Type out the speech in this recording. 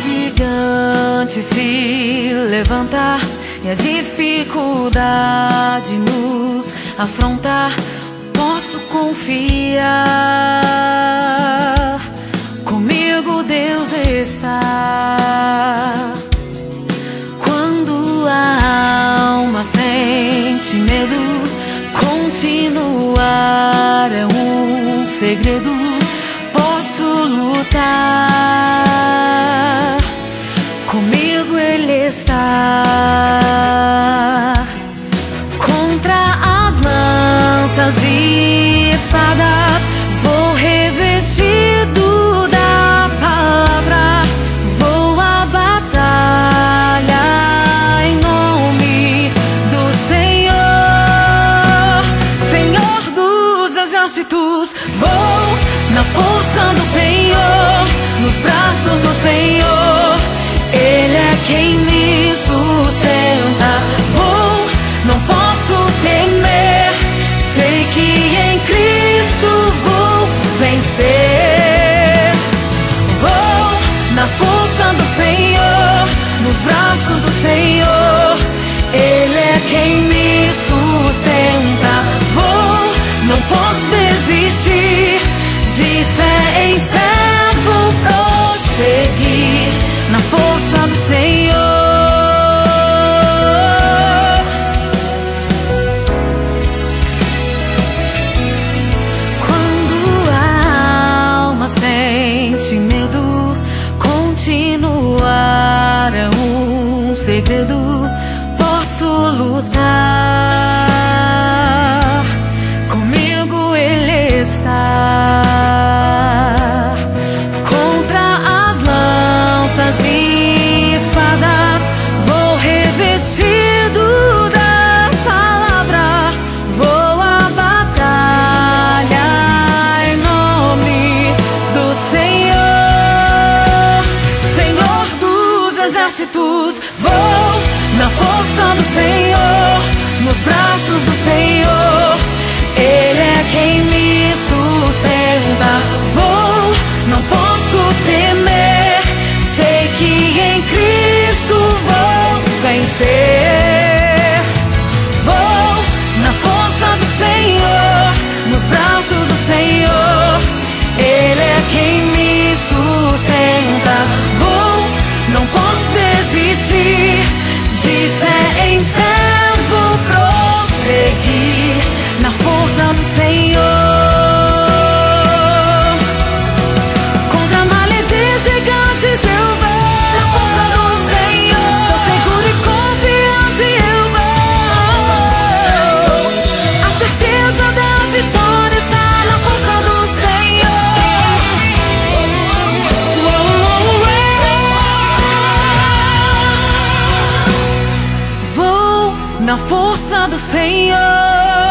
gigante se levantar e a dificuldade nos afrontar, posso confiar. Comigo Deus está. Quando a alma sente medo, continuar é um segredo. Posso lanças e espadas, vou revestido da palavra. Vou à batalha em nome do Senhor, Senhor dos exércitos. Vou na força do Senhor, nos braços do Senhor. Ele é quem me sustenta. Segredo. Posso lutar, comigo Ele está. Contra as lanças exércitos. Na força do Senhor, nos braços do Senhor. Ele é quem me sustenta. na força do Senhor.